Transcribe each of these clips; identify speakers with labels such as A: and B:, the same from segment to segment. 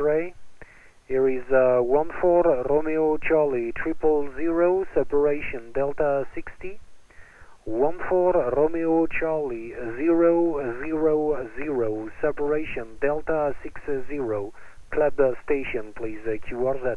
A: X-ray. Here is uh, 14 Romeo Charlie, triple zero, separation Delta 60. 14 Romeo Charlie, zero zero zero, separation Delta 60. Club station, please, uh, QRZ.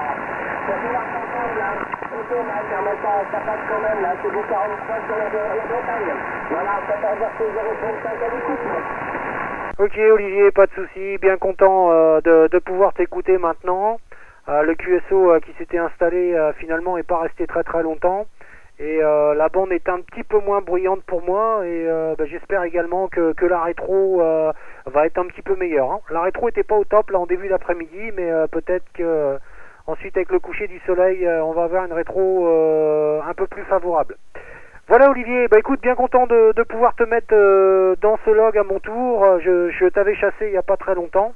A: Ok Olivier, pas de souci, bien content euh, de, pouvoir t'écouter maintenant. Euh, le QSO euh, qui s'était installé finalement n'est pas resté très très longtemps et la bande est un petit peu moins bruyante pour moi et bah, j'espère également que, la rétro va être un petit peu meilleure. Hein. La rétro était pas au top là en début d'après-midi mais peut-être que ensuite avec le coucher du soleil on va avoir une rétro un peu plus favorable. Voilà Olivier, bah écoute, bien content de, pouvoir te mettre dans ce log à mon tour. Je, t'avais chassé il n'y a pas très longtemps.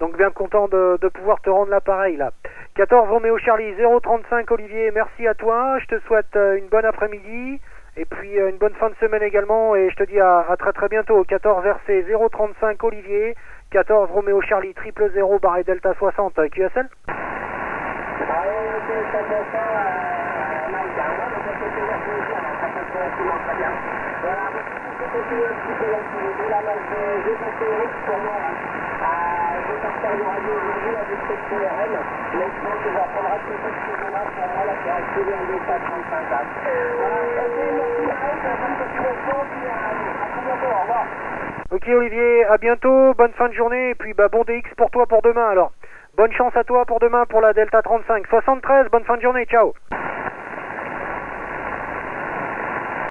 A: Donc bien content de, pouvoir te rendre l'appareil là. 14 Roméo Charlie 035 Olivier, merci à toi. Je te souhaite une bonne après-midi et puis une bonne fin de semaine également et je te dis à, très très bientôt. 14 RC 035 Olivier, 14 Roméo Charlie triple 0 barré Delta 60 QSL. Ok Olivier, à bientôt, bonne fin de journée et puis bah bon DX pour toi pour demain alors. Bonne chance à toi pour demain pour la Delta 35. 73, bonne fin de journée, ciao